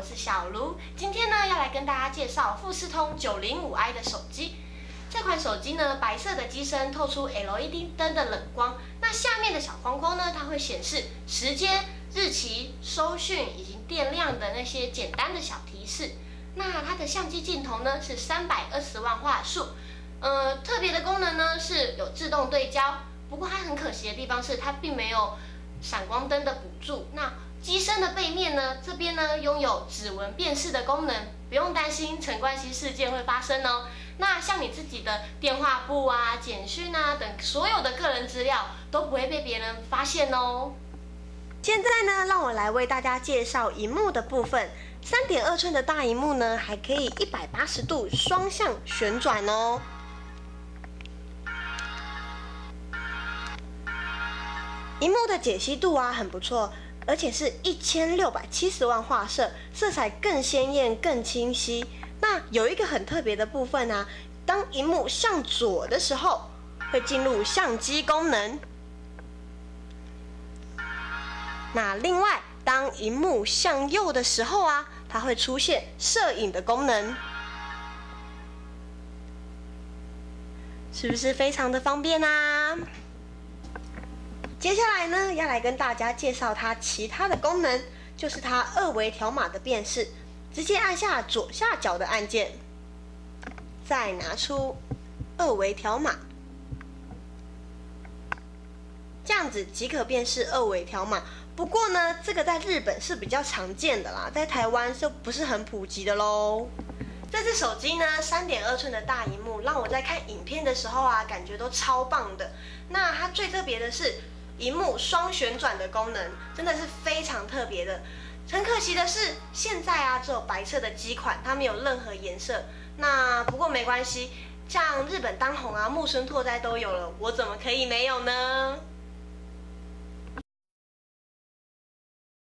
我是小卢。今天呢，要来跟大家介绍富士通九零五 i 的手机。这款手机呢，白色的机身透出 LED 灯的冷光，那下面的小框框呢，它会显示时间、日期、收讯以及电量的那些简单的小提示。那它的相机镜头呢是三百二十万画素，呃，特别的功能呢是有自动对焦。不过它很可惜的地方是它并没有闪光灯的补助。那机身的背面呢，这边呢拥有指纹辨识的功能，不用担心陈冠希事件会发生哦。那像你自己的电话簿啊、简讯啊等所有的个人资料都不会被别人发现哦。现在呢，让我来为大家介绍荧幕的部分。三点二寸的大荧幕呢，还可以一百八十度双向旋转哦。荧幕的解析度啊很不错，而且是一千六百七十万画色，色彩更鲜艳、更清晰。那有一个很特别的部分呢，当荧幕向左的时候，会进入相机功能。那另外，当荧幕向右的时候啊，它会出现摄影的功能，是不是非常的方便啊？接下来呢，要来跟大家介绍它其他的功能，就是它二维条码的辨识。直接按下左下角的按键，再拿出二维条码，这样子即可辨识二维条码。不过呢，这个在日本是比较常见的啦，在台湾就不是很普及的喽。这只手机呢，三点二寸的大荧幕，让我在看影片的时候啊，感觉都超棒的。那它最特别的是，荧幕双旋转的功能，真的是非常特别的。很可惜的是，现在啊只有白色的机款，它没有任何颜色。那不过没关系，像日本当红啊木村拓哉都有了，我怎么可以没有呢？